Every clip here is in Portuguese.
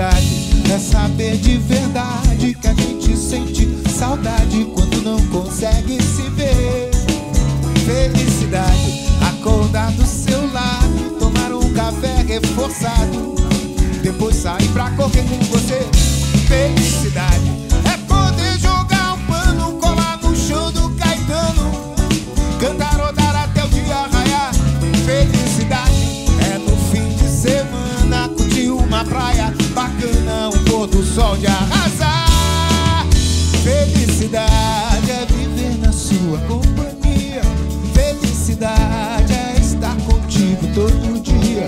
É saber de verdade que a gente sente saudade quando não consegue se ver. Felicidade, acordar do seu lado, tomar um café reforçado, depois sair pra correr com você. todo dia.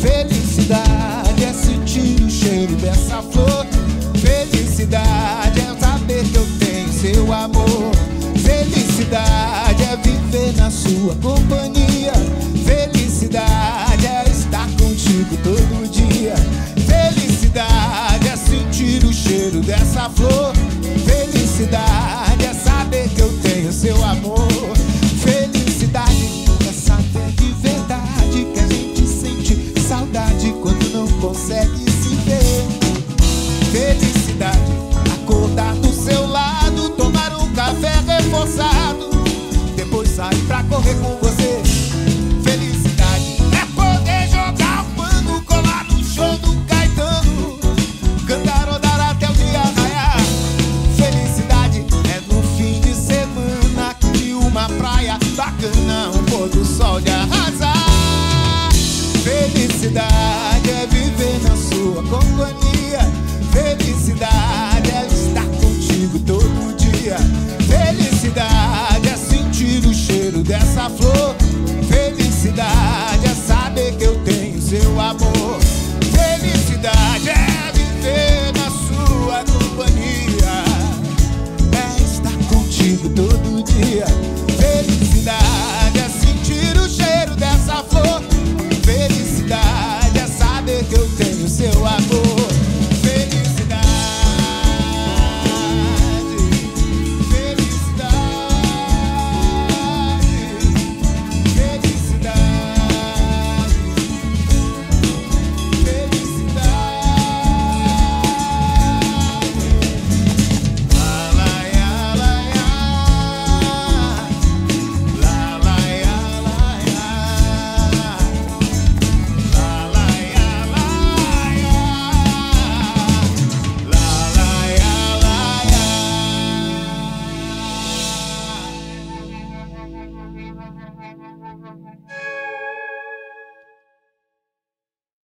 Felicidade é sentir o cheiro dessa flor. Felicidade é saber que eu tenho seu amor. Felicidade é viver na sua companhia. Felicidade é estar contigo todo dia. Felicidade é sentir o cheiro dessa flor. Felicidade Felicidade é viver na sua companhia. Felicidade é estar contigo todo dia. Felicidade é sentir o cheiro dessa flor. Felicidade é saber que eu tenho seu amor. Felicidade é viver na sua companhia. É estar contigo todo dia.